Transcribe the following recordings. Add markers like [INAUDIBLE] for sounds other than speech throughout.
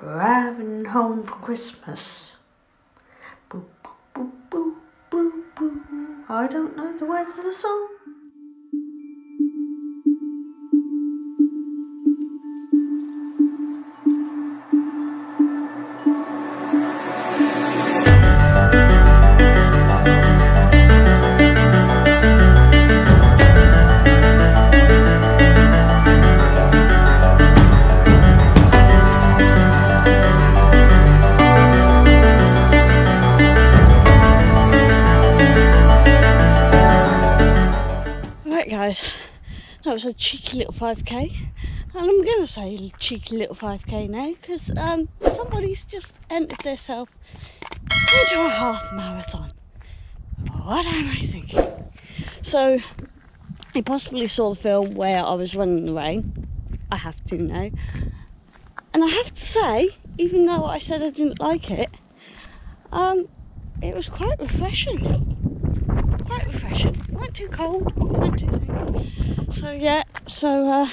Driving home for Christmas. Boop, boop, boop, boop, boop, boop. I don't know the words of the song. Was a cheeky little 5k, and I'm to say cheeky little 5k now because um, somebody's just entered themselves into a half marathon. What am I thinking? So, you possibly saw the film where I was running in the rain. I have to now. And I have to say, even though I said I didn't like it, um, it was quite refreshing quite refreshing. Weren't too cold, weren't too. So yeah, so uh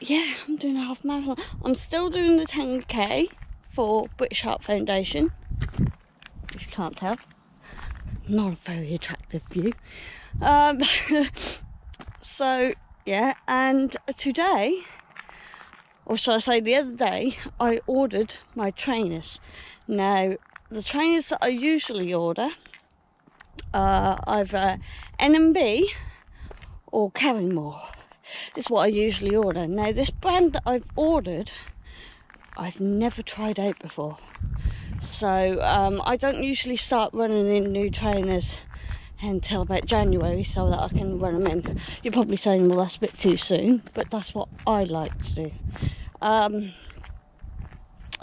yeah, I'm doing a half marathon. I'm still doing the 10k for British Heart Foundation. If you can't tell. Not a very attractive view. Um [LAUGHS] so yeah, and today or shall I say the other day, I ordered my trainers. Now, the trainers that I usually order uh, either NMB or Karrimor. Is what I usually order. Now, this brand that I've ordered, I've never tried out before. So, um, I don't usually start running in new trainers until about January so that I can run them in. You're probably saying, well, that's a bit too soon, but that's what I like to do. Um,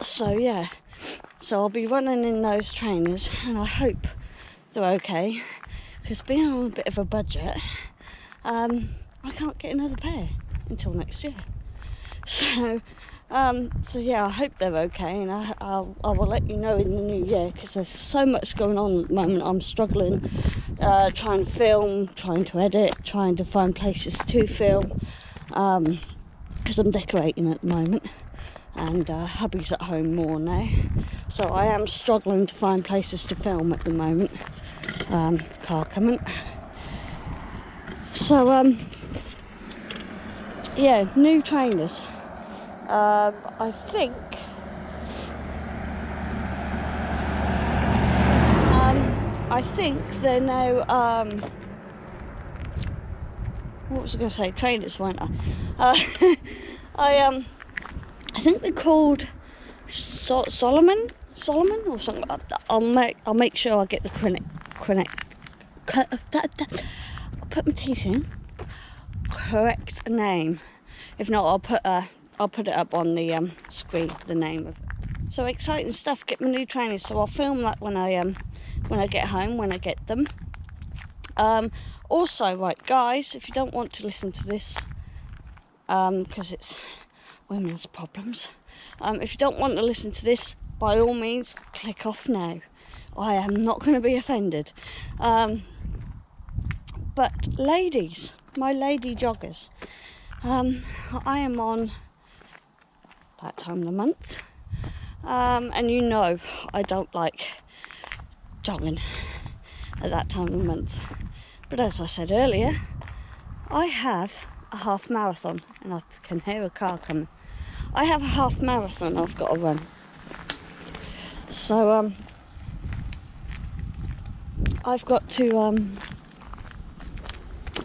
so, yeah, so I'll be running in those trainers and I hope they're okay because being on a bit of a budget, um, I can't get another pair until next year. [LAUGHS] So, um, so yeah, I hope they're okay, and I, I'll, I will let you know in the new year because there's so much going on at the moment. I'm struggling, uh, trying to film, trying to edit, trying to find places to film, because I'm decorating at the moment, and uh, hubby's at home more now, so I am struggling to find places to film at the moment. Um, car coming. So um, yeah, new trainers. Um, I think. Um, I think they're now. Um, what was I going to say? Trainers, weren't I? Uh, [LAUGHS] I um, I think they're called so- Solomon, Solomon or something. like that. I'll make I'll make sure I get the correct correct. Put my teeth in. Correct name. If not, I'll put a I'll put it up on the um, screen. The name of. It. So exciting stuff. Get my new trainers. So I'll film that when I um when I get home when I get them. Um, also, right, guys, if you don't want to listen to this, um, because it's women's problems. Um, if you don't want to listen to this, by all means, click off now. I am not going to be offended. Um, but ladies, my lady joggers, um, I am on that time of the month, um, and you know I don't like jogging at that time of the month. But as I said earlier, I have a half marathon, and I can hear a car coming. I have a half marathon I've got to run. So um, I've got to um,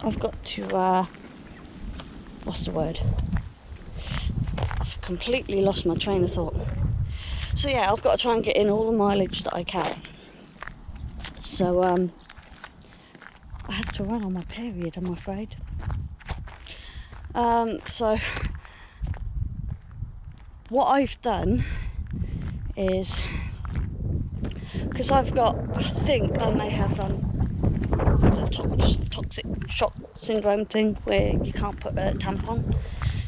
I've got to uh, what's the word? I've completely lost my train of thought. So yeah, I've got to try and get in all the mileage that I can. So um, I have to run on my period, I'm afraid. Um, so what I've done is because I've got, I think I may have um, tox- toxic shock syndrome thing where you can't put a tampon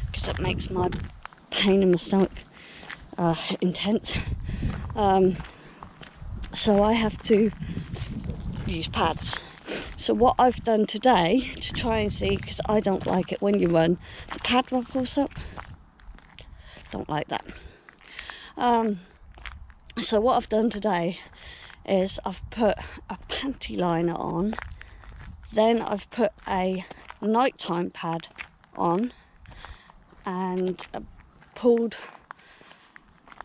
because it makes my pain in my stomach uh, intense. Um, so I have to use pads. So what I've done today to try and see, because I don't like it when you run, the pad ruffles up. don't like that. Um, so what I've done today is I've put a panty liner on, then I've put a nighttime pad on, and uh, pulled,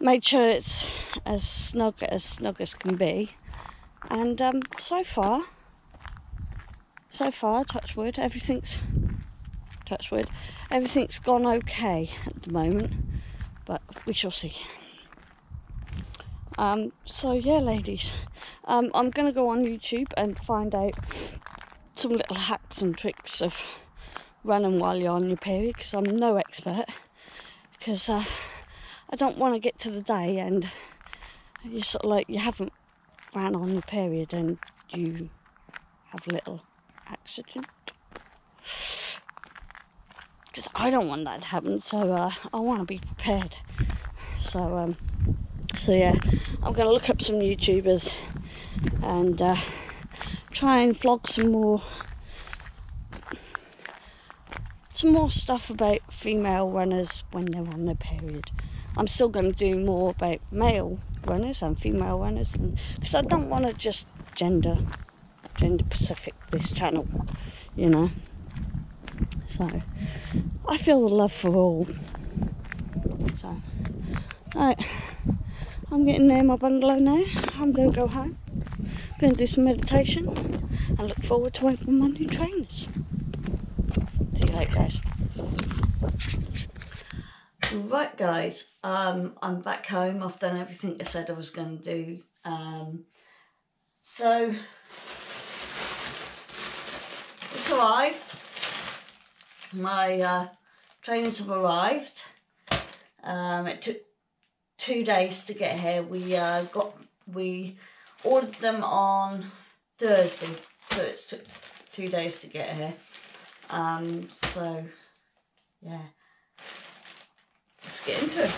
made sure it's as snug as snug as can be, and um, so far, so far, touch wood, everything's touch wood, everything's gone okay at the moment, but we shall see. Um, so yeah, ladies, um, I'm gonna go on YouTube and find out some little hacks and tricks of running while you're on your period because I'm no expert. Because uh, I don't want to get to the day and you sort of like you haven't ran on your period and you have a little accident. Because I don't want that to happen, so uh, I want to be prepared. So um, so yeah, I'm going to look up some YouTubers and uh, try and vlog some more some more stuff about female runners when they're on their period. I'm still going to do more about male runners and female runners because I don't want to just gender gender specific this channel, you know. So I feel the love for all. So, right. I'm getting near my bungalow now. I'm going to go home. Going to do some meditation and look forward to opening my new trainers. See you later, guys. Right, guys. Um, I'm back home. I've done everything I said I was going to do. Um, so it's arrived. My uh, trainers have arrived. Um, it took two days to get here. We uh, got we ordered them on Thursday, so it's took two days to get here. Um, so yeah, let's get into it.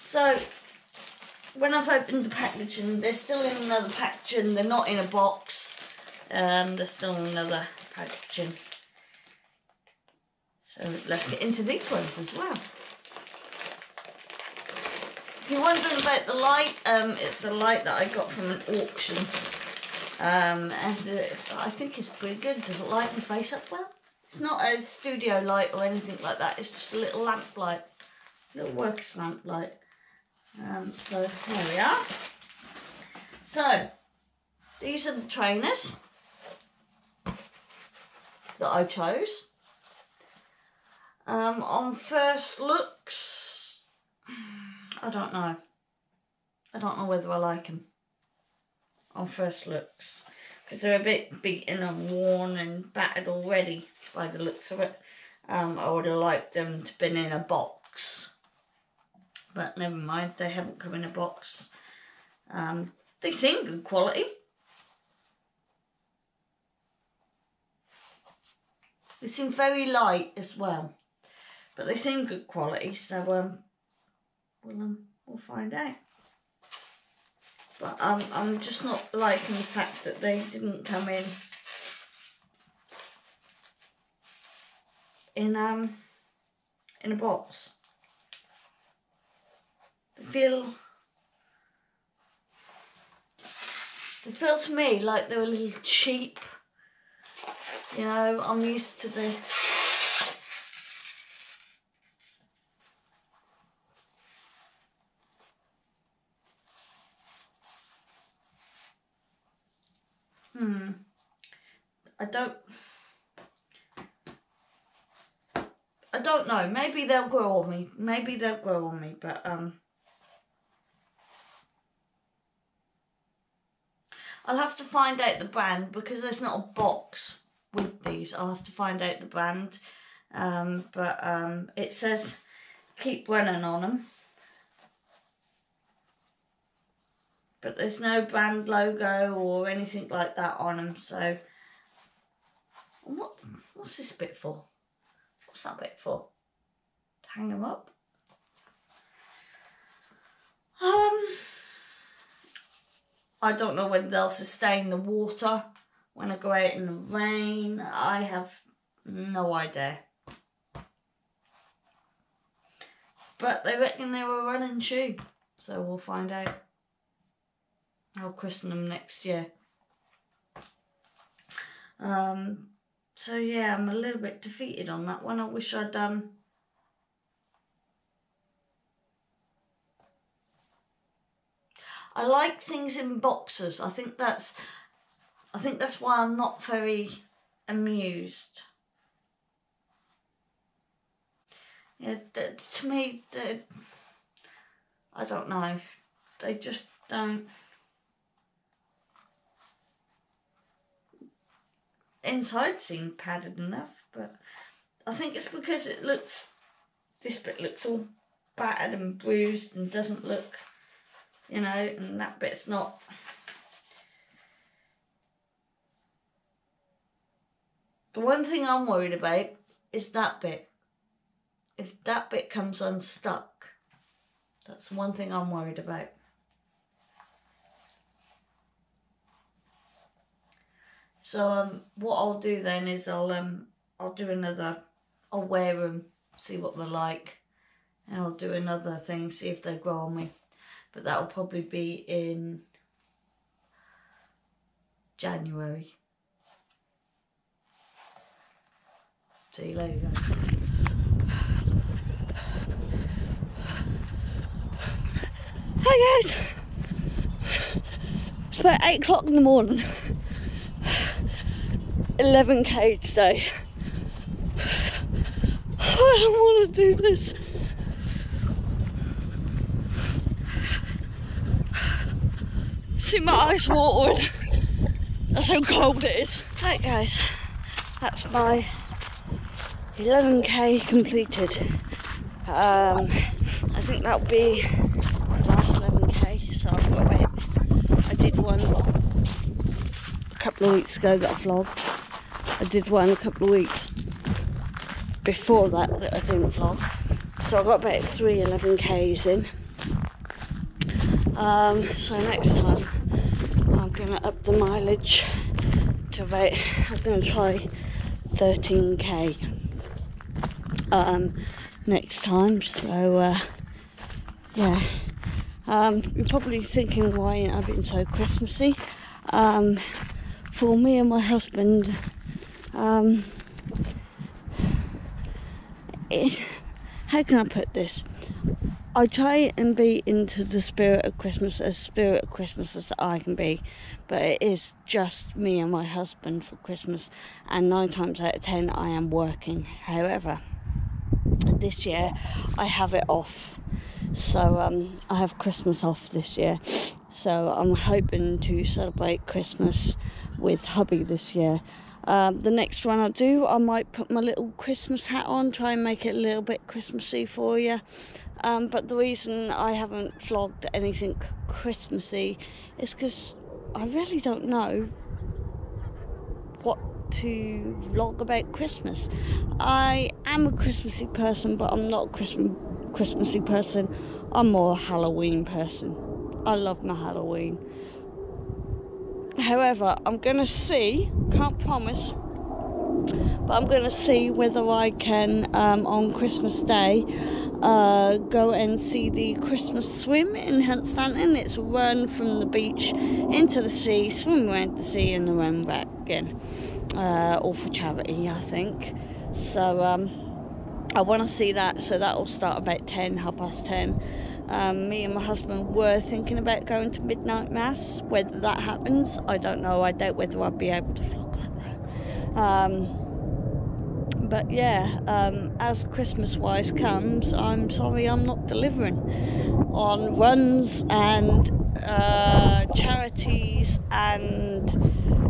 So when I've opened the packaging, they're still in another packaging. They're not in a box. Um, they're still in another packaging. So let's get into these ones as well. If you're wondering about the light, um, it's a light that I got from an auction. Um, and uh, I think it's pretty good. Does it light my face up well? It's not a studio light or anything like that. It's just a little lamp light. Little works lamp light. Um, so here we are. So, these are the trainers that I chose. Um, on first looks, I don't know. I don't know whether I like them on first looks because they're a bit beaten and worn and battered already by the looks of it. Um, I would have liked them to been in a box, but never mind. They haven't come in a box. Um, they seem good quality. They seem very light as well, but they seem good quality. So um, we'll um, we'll find out. But um, I'm just not liking the fact that they didn't come in in um in a box. They feel they feel to me like they were a little cheap you know, I'm used to the I don't I don't know. Maybe they'll grow on me. Maybe they'll grow on me, but um I'll have to find out the brand because there's not a box with these. I'll have to find out the brand. Um, but um, it says keep running on them. But there's no brand logo or anything like that on them. So what what's this bit for? What's that bit for? To hang them up? Um, I don't know whether they'll sustain the water when I go out in the rain. I have no idea. But they reckon they were running shoe, so we'll find out. I'll christen them next year. Um, so yeah, I'm a little bit defeated on that one. I wish I'd um I like things in boxes. I think that's I think that's why I'm not very amused. Yeah, to me, I don't know. They just don't. Inside seemed padded enough, but I think it's because it looks. This bit looks all battered and bruised and doesn't look you know, and that bit's not. The one thing I'm worried about is that bit. If that bit comes unstuck, that's one thing I'm worried about. So um, what I'll do then is I'll um I'll do another. I'll wear them, see what they're like, and I'll do another thing, see if they grow on me but that will probably be in January. See you later guys. Hi guys! It's about 8 o'clock in the morning. 11k today. I don't want to do this. see my eyes watered. That's how cold it is. Right guys, that's my 11k completed. Um, I think that'll be my last 11k, so I've got a bit. I did one a couple of weeks ago that I vlogged. I did one a couple of weeks before that that I didn't vlog. So I got about three 11k's in. Um, so next time I'm gonna up the mileage to about, I'm gonna try 13k um, next time. So uh, yeah, um, you're probably thinking why I've been so Christmassy. Um, for me and my husband, um, it, how can I put this? I try and be into the spirit of Christmas as spirit of Christmas as I can be, but it is just me and my husband for Christmas, and nine times out of ten I am working. However, this year I have it off, so um, I have Christmas off this year, so I'm hoping to celebrate Christmas with hubby this year. Um, the next one I do, I might put my little Christmas hat on, try and make it a little bit Christmassy for you. Um, but the reason I haven't vlogged anything Christmassy is because I really don't know what to vlog about Christmas. I am a Christmassy person, but I'm not a Christmas Christmassy person. I'm more a Halloween person. I love my Halloween. However, I'm gonna see, can't promise, but I'm gonna see whether I can um, on Christmas Day uh, go and see the Christmas swim in Hunstanton. It's run from the beach into the sea, swim around the sea, and then run back again. Uh, all for charity, I think. So um, I want to see that. So that will start about 10, half past 10. Um, me and my husband were thinking about going to midnight mass. Whether that happens, I don't know. I doubt whether I'd be able to vlog that. Um, but yeah, um, as Christmas wise comes, I'm sorry I'm not delivering on runs and uh, charities and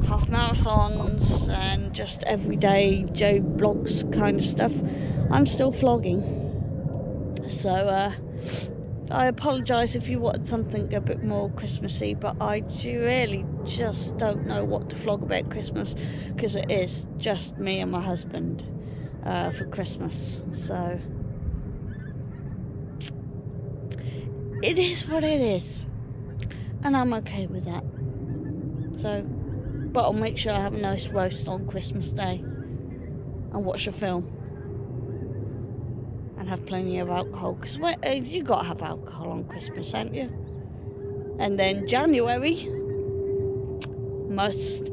half marathons and just everyday Joe blogs kind of stuff. I'm still vlogging. So uh, I apologise if you wanted something a bit more Christmassy, but I really just don't know what to vlog about Christmas because it is just me and my husband uh, for Christmas. So it is what it is, and I'm okay with that. So, but I'll make sure I have a nice roast on Christmas Day and watch a film and have plenty of alcohol because uh, you got to have alcohol on Christmas, haven't you? And then January must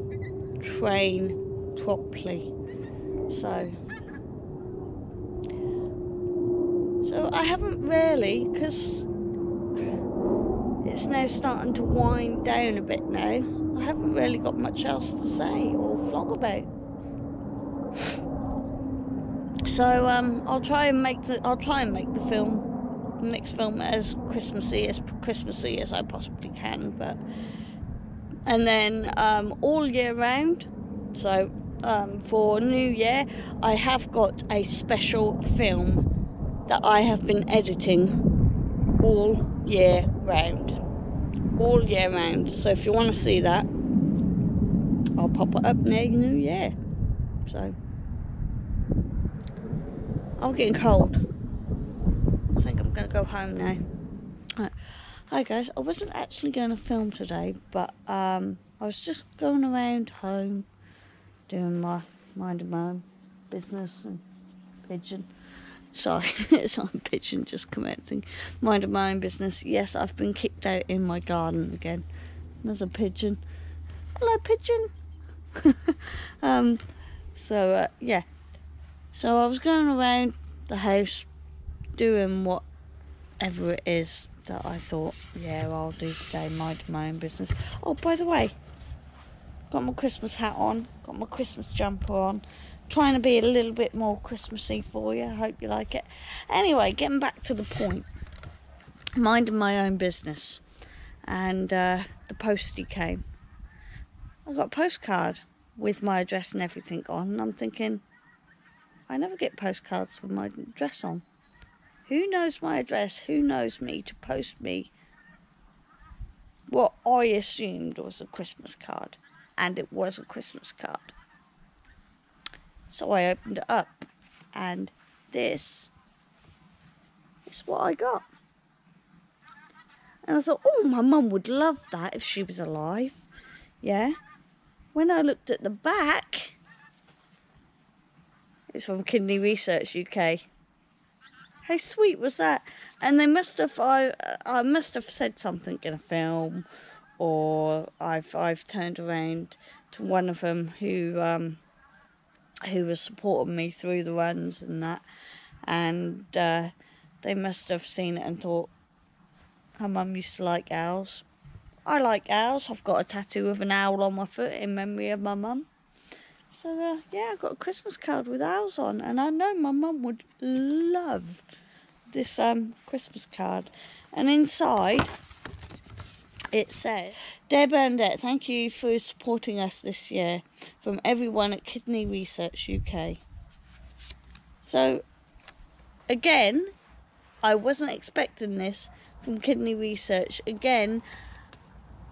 train properly. So, so I haven't really because it's now starting to wind down a bit now. I haven't really got much else to say or vlog about. So um, I'll try and make the I'll try and make the film, the next film as Christmassy as Christmassy as I possibly can. But and then um, all year round. So um, for New Year, I have got a special film that I have been editing all year round all year round. So if you want to see that, I'll pop it up near New Year. So, I'm getting cold. I think I'm going to go home now. Right. Hi guys, I wasn't actually going to film today, but um, I was just going around home doing my mind of my own business and pigeon. Sorry, [LAUGHS] it's on pigeon just commencing. Mind of my own business. Yes, I've been kicked out in my garden again. Another pigeon. Hello, pigeon. [LAUGHS] um, so uh, yeah. So I was going around the house doing whatever it is that I thought, yeah, I'll do today. Mind my own business. Oh, by the way, got my Christmas hat on. Got my Christmas jumper on trying to be a little bit more Christmassy for you. I hope you like it. Anyway, getting back to the point. Minding my own business. And uh, the postie came. I got a postcard with my address and everything on. And I'm thinking, I never get postcards with my address on. Who knows my address? Who knows me to post me what I assumed was a Christmas card? And it was a Christmas card. So I opened it up and this is what I got. And I thought, oh, my mum would love that if she was alive. Yeah. When I looked at the back, it's from Kidney Research UK. How sweet was that? And they must have, I, I must have said something in a film, or I've, I've turned around to one of them who, um, who was supporting me through the runs and that. And uh, they must have seen it and thought, her mum used to like owls. I like owls. I've got a tattoo of an owl on my foot in memory of my mum. So, uh, yeah, I got a Christmas card with owls on. And I know my mum would love this um, Christmas card. And inside, it says, Dear Bernadette, thank you for supporting us this year from everyone at Kidney Research UK. So, again, I wasn't expecting this from Kidney Research. Again,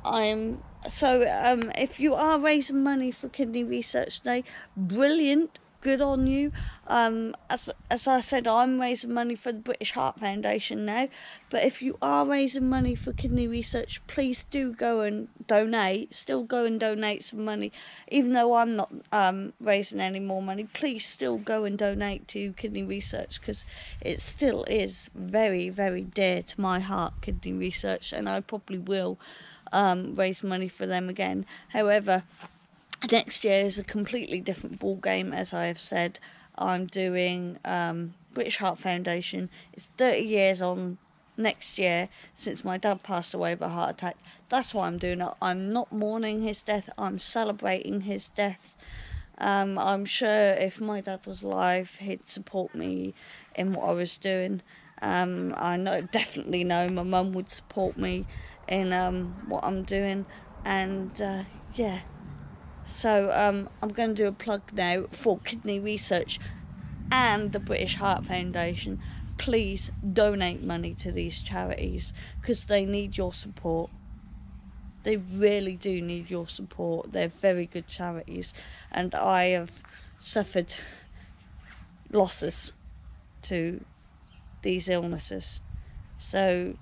I'm so um, if you are raising money for Kidney Research Day, brilliant good on you. Um, as as I said, I'm raising money for the British Heart Foundation now. But if you are raising money for kidney research, please do go and donate. Still go and donate some money, even though I'm not um, raising any more money. Please still go and donate to kidney research because it still is very very dear to my heart. Kidney research, and I probably will um, raise money for them again. However next year is a completely different ball game as i have said. I'm doing um, british heart foundation. It's 30 years on next year since my dad passed away of a heart attack. That's why i'm doing. It i'm not mourning his death. I'm celebrating his death. Um, i'm sure if my dad was alive he'd support me in what i was doing. Um, i know [LAUGHS] definitely know my mum would support me in um, what i'm doing and uh, yeah so um, I'm going to do a plug now for kidney research and the British Heart Foundation. Please donate money to these charities because they need your support. They really do need your support. They're very good charities, and I have suffered losses to these illnesses. So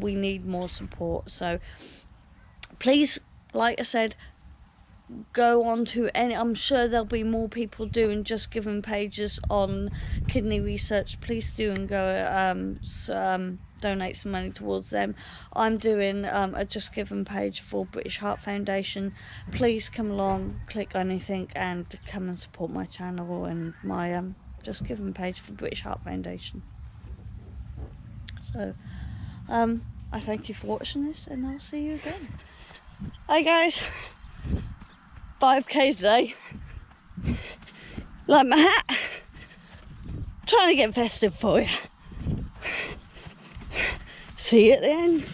we need more support. So please, like I said, go on to any i'm sure there'll be more people doing JustGiving pages on kidney research. Please do and go um, um, donate some money towards them. I'm doing um, a just given page for british heart foundation. Please come along click anything and come and support my channel and my um, just given page for british heart foundation. So um, i thank you for watching this and i'll see you again hi guys 5k today. Like my hat. Trying to get festive for you. See you at the end.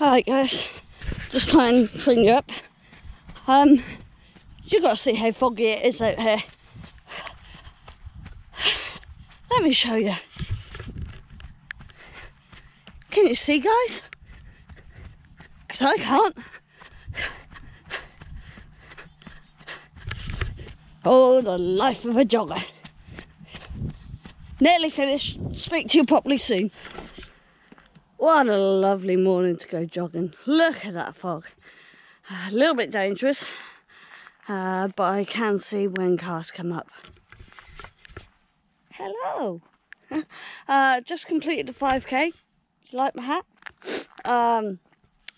Alright guys, just try and clean you up. Um, you gotta see how foggy it is out here. Let me show you. Can you see guys? Because I can't. Oh, the life of a jogger. Nearly finished. Speak to you properly soon. What a lovely morning to go jogging. Look at that fog. A little bit dangerous, uh, but I can see when cars come up. Hello. [LAUGHS] Uh, just completed the 5k. You like my hat? Um,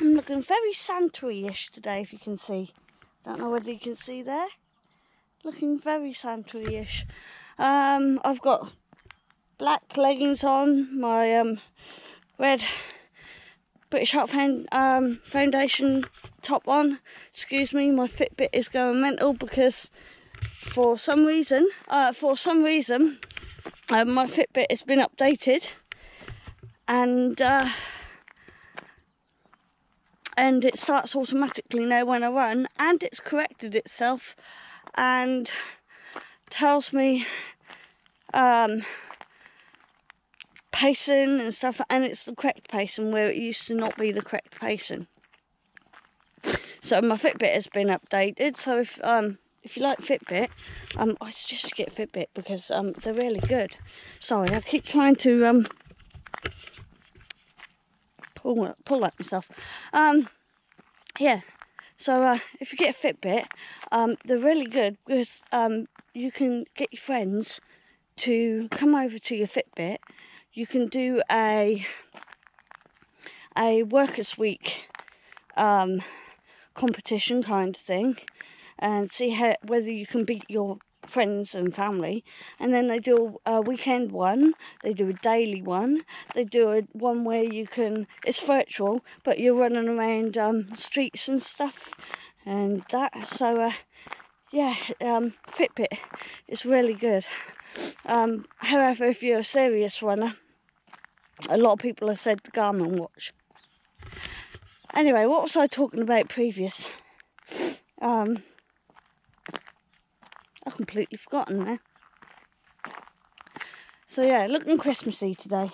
I'm looking very Santa-ish today, if you can see. Don't know whether you can see there looking very Santa-ish. Um, I've got black leggings on, my um, red British Heart um, Foundation top on. Excuse me, my Fitbit is going mental because for some reason, uh, for some reason, uh, my Fitbit has been updated and uh, and it starts automatically now when I run and it's corrected itself and tells me um, pacing and stuff, and it's the correct pacing where it used to not be the correct pacing. So my Fitbit has been updated. So if um if you like Fitbit, um I suggest you get Fitbit because um they're really good. Sorry, I keep trying to um pull pull at myself. Um yeah, so uh, if you get a Fitbit, um, they're really good because um, you can get your friends to come over to your Fitbit. You can do a a workers' week um, competition kind of thing, and see how whether you can beat your friends and family and then they do a weekend one they do a daily one they do a one where you can it's virtual but you're running around um, streets and stuff and that so uh, yeah um, fitbit is really good. Um, however if you're a serious runner a lot of people have said the garmin watch. Anyway what was i talking about previous? Um, I've completely forgotten now. So yeah, looking Christmassy today.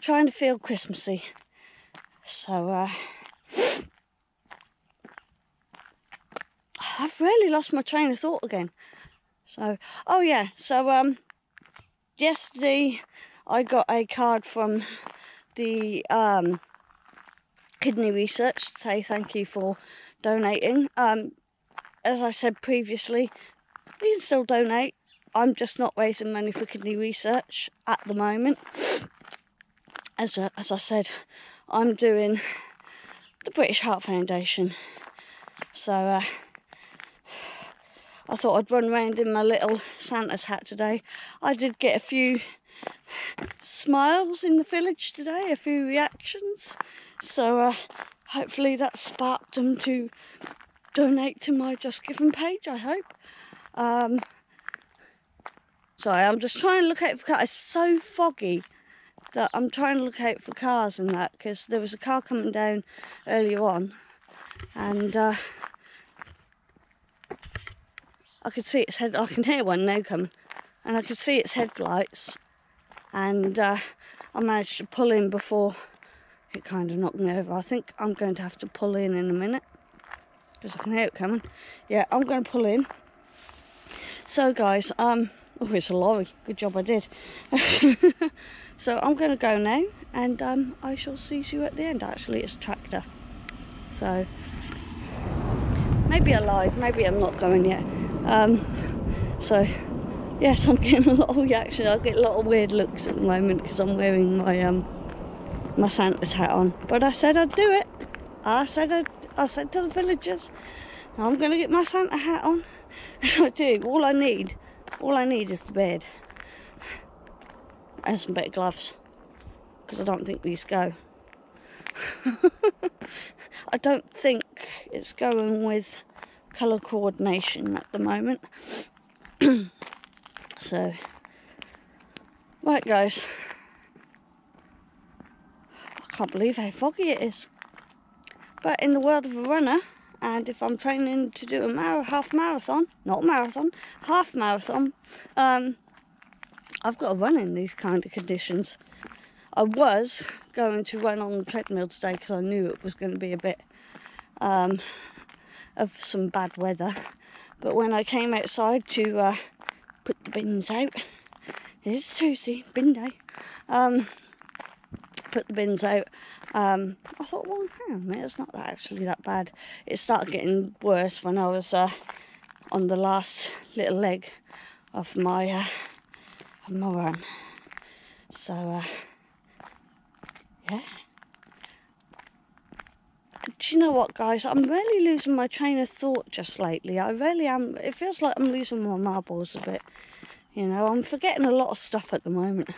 Trying to feel Christmassy. So uh, [SIGHS] I've really lost my train of thought again. So oh yeah, so um yesterday I got a card from the um kidney research to say thank you for donating. Um as I said previously, you can still donate. I'm just not raising money for kidney research at the moment. As, a, as I said, I'm doing the British Heart Foundation. So uh, I thought I'd run around in my little Santa's hat today. I did get a few smiles in the village today, a few reactions. So uh, hopefully that sparked them to donate to my Just Given page, I hope. Um, sorry, I'm just trying to look out for cars. It's so foggy that I'm trying to look out for cars and that because there was a car coming down earlier on and uh, I could see its head, I can hear one now coming and I could see its headlights and uh, I managed to pull in before it kind of knocked me over. I think I'm going to have to pull in in a minute because I can hear it coming. Yeah, I'm going to pull in so guys, um, oh it's a lorry, good job I did. [LAUGHS] so I'm going to go now and um, I shall see you at the end. Actually it's a tractor. So maybe I lied. Maybe I'm not going yet. Um, so, yes, I'm getting a lot of reaction. I get a lot of weird looks at the moment because I'm wearing my um my Santa's hat on. But I said I'd do it. I said I'd, I said to the villagers, I'm gonna get my Santa hat on. [LAUGHS] I do. All I need, all I need is the bed and some better gloves because I don't think these go. [LAUGHS] I don't think it's going with colour coordination at the moment. [CLEARS THROAT] so, right guys, I can't believe how foggy it is. But in the world of a runner, and if I'm training to do a mar half marathon, not marathon, half marathon, um, I've got to run in these kind of conditions. I was going to run on the treadmill today because I knew it was going to be a bit um, of some bad weather. But when I came outside to uh, put the bins out, it's Tuesday, bin day, um, put the bins out, um, I thought, well, hang on a minute, it's not actually that bad. It started getting worse when I was uh, on the last little leg of my, uh, of my run. So, uh, yeah. Do you know what, guys? I'm really losing my train of thought just lately. I really am. It feels like I'm losing my marbles a bit. You know, I'm forgetting a lot of stuff at the moment.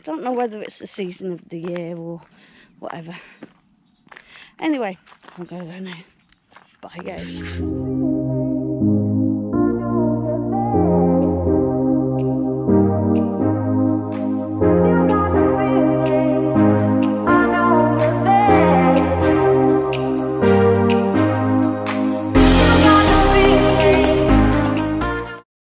I don't know whether it's the season of the year or whatever. Anyway, I'm going to go now. Bye, guys.